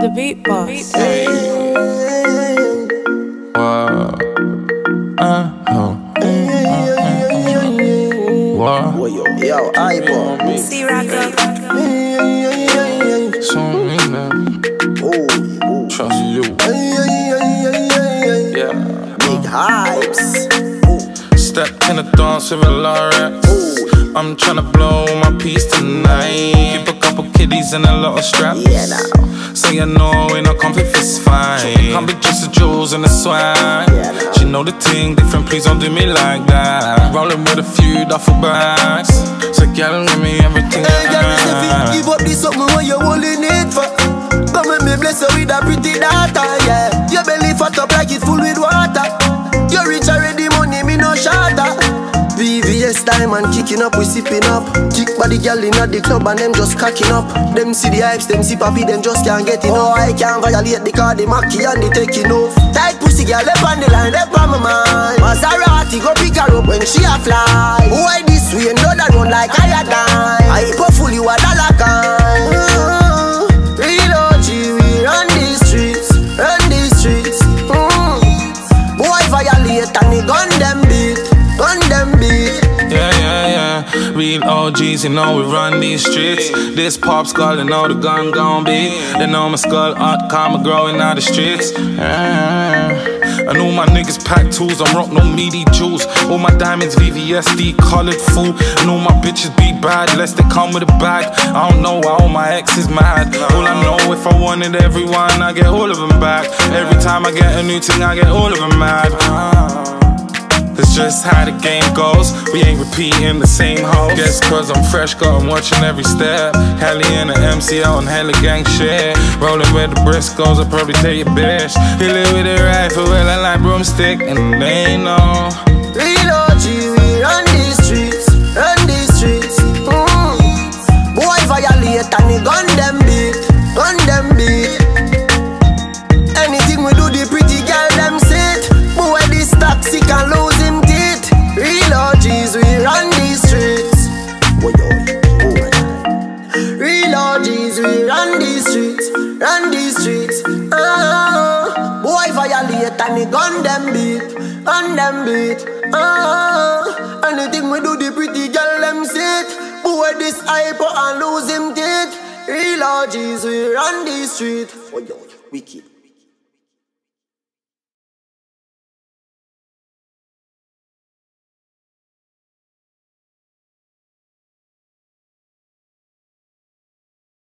The Beat Boss. Wow. Uh, oh. Wow. Yo, yo, iPhone. C Rocker. So, man, Oh, oh. trust you. Yeah. Big hypes. Step in the dance with a Rolex. I'm tryna blow my piece tonight. Couple kiddies and a lot of straps. Yeah, now. So you know when I come for fist fight. Come be just the jewels and the swag. Yeah, now. She know the thing different, please don't do me like that. Rolling with a few duffel bags. So girl, give me everything Hey, girl, me say fi I give up this something what you time and kicking up, we sipping up. Kick body girl in at the club and them just cocking up. Them see the hypes, them see papi, them just can't get it. Oh, I can't violate the car, the Mackie and the taking off. Tight pussy girl, left on the line, left on my mind. Maserati go pick her up when she a fly. Real OGs, you know we run these streets. This pop skull, you know the gun gon' be. They know my skull hot, karma growing out the streets. I know my niggas pack tools, I'm rock no meaty jewels. All my diamonds VVSD colored fool. I know my bitches be bad, less they come with a bag. I don't know why all my exes mad. All I know, if I wanted everyone, I get all of them back. Every time I get a new thing, I get all of them mad. Just how the game goes. We ain't repeating the same hoes. Guess cause I'm fresh, got I'm watching every step. Heli in the MCL and hella gang shit. Rolling with the Briscoes, I'll probably take your bitch. Hit it with a rifle, well, I like broomstick, and they know. Real and the gun them beat, gun them beat. Ah, anything we do, the pretty girl them sit. Boy this hyper and lose him teeth. Real OGs, we run these streets. Oh yo, wicked.